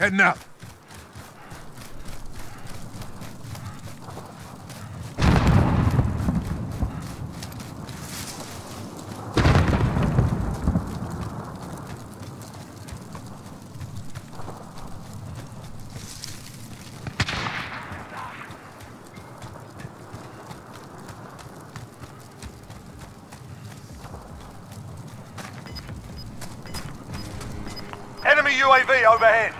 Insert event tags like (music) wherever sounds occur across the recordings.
Heading. Enemy UAV overhead.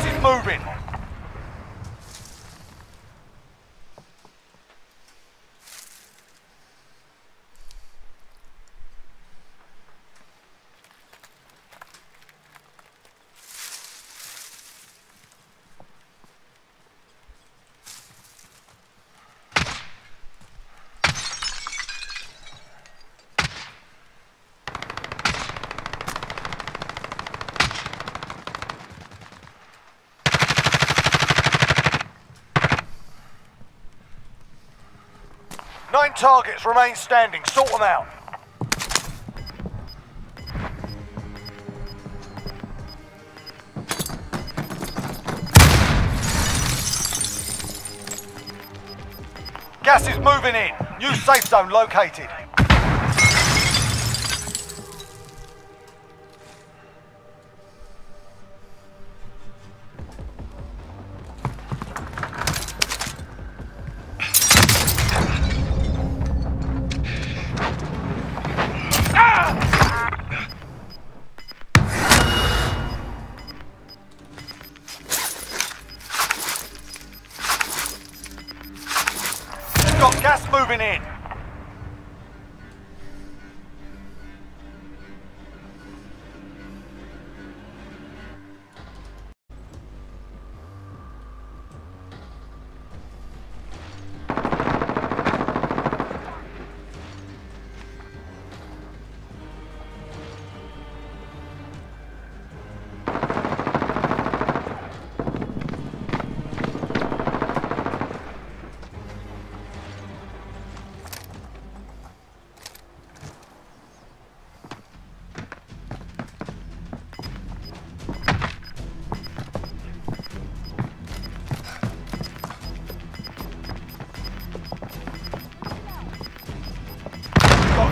Gas is moving. Nine targets remain standing. Sort them out. Gas is moving in. New safe zone located.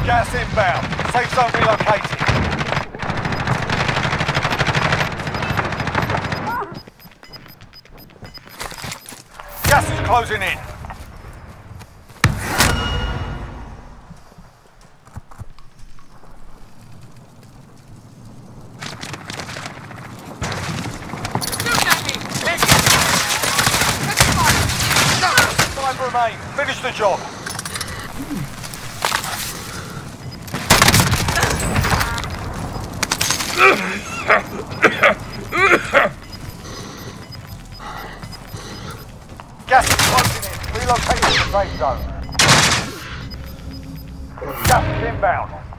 Gas inbound. Safe zone relocated. Gas is closing in. Finish the job. Gas inbound.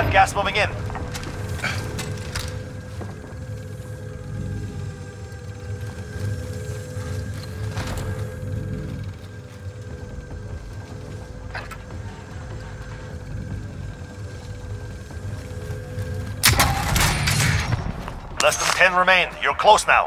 Got gas moving in. Less than 10 remain. You're close now.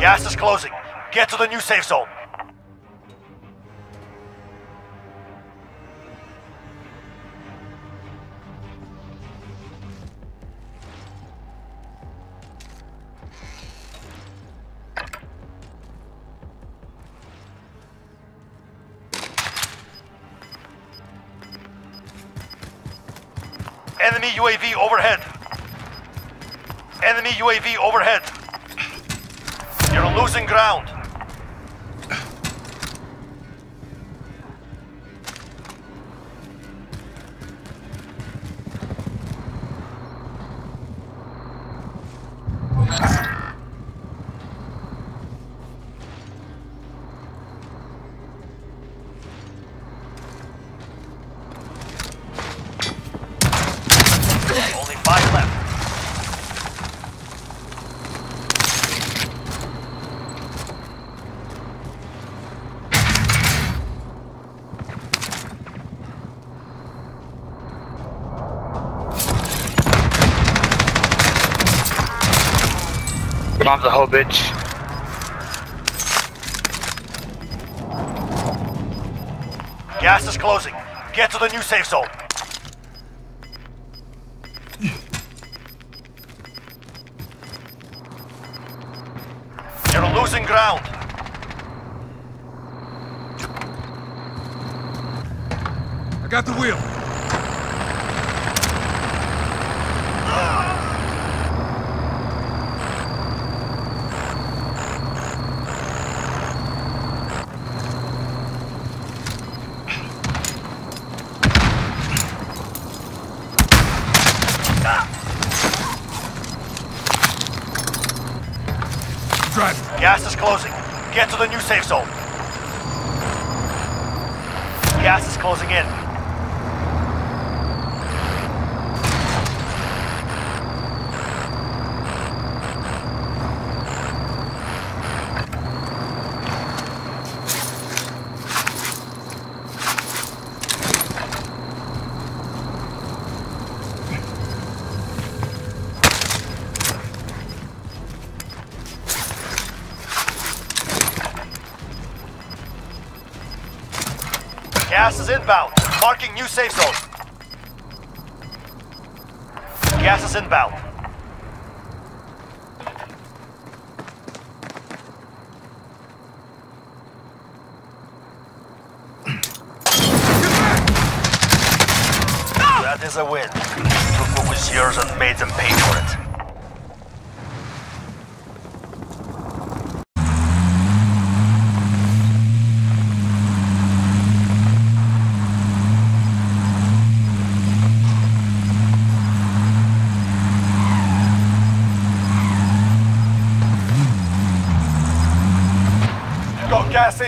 Gas is closing. Get to the new safe zone. Enemy UAV overhead. Enemy UAV overhead. You're losing ground. Bomb the whole bitch. Gas is closing. Get to the new safe zone. You're losing ground. I got the wheel. Driving. Gas is closing. Get to the new safe zone. Gas is closing in. Gas is inbound. Marking new safe zone. Gas is inbound. That is a win. Took what was yours and made them pay for it.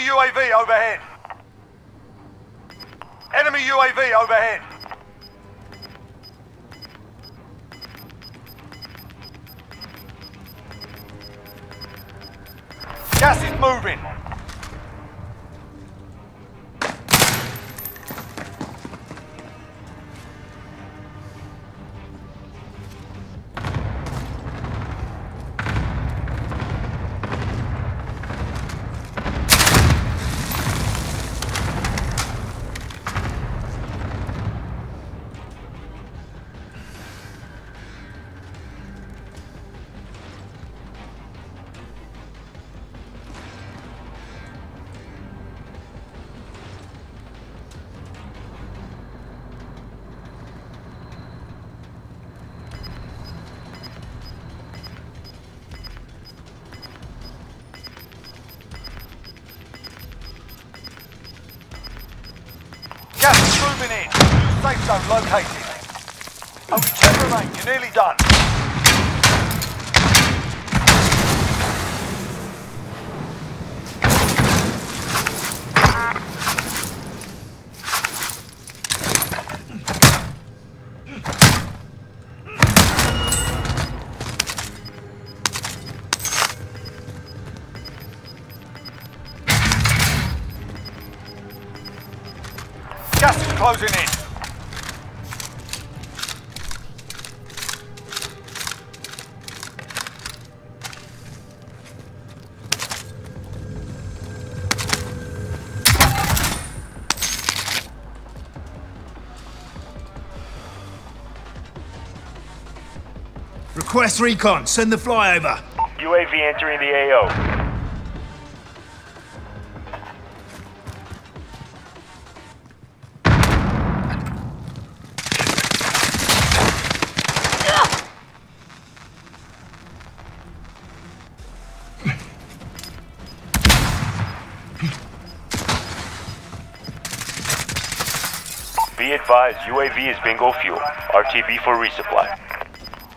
Enemy UAV overhead. Enemy UAV overhead. Gas is moving. Safe zone located. Only 10 remain. You're nearly done. Gas is closing in. Request recon. Send the flyover. UAV entering the AO. Be advised, UAV is bingo fuel. RTB for resupply.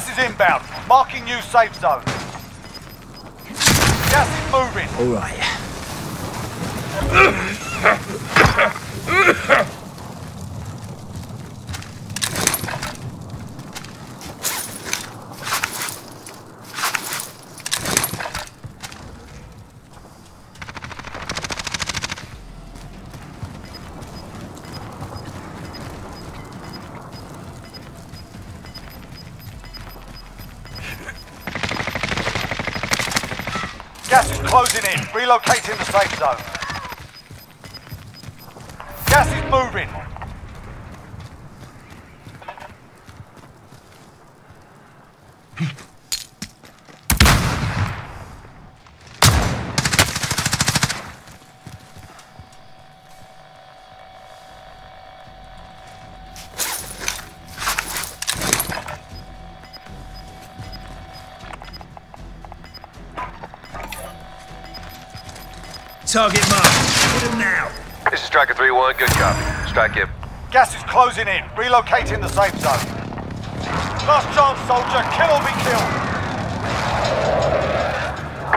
Gas is inbound. Marking new safe zone. Gas is moving. All right. (laughs) Gas is closing in. Relocating the safe zone. Gas is moving. Target marked. Hit him now. This is Striker 3-1, good copy. Strike him. Gas is closing in. Relocating the safe zone. Last chance, soldier. Kill or be killed.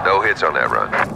No hits on that run.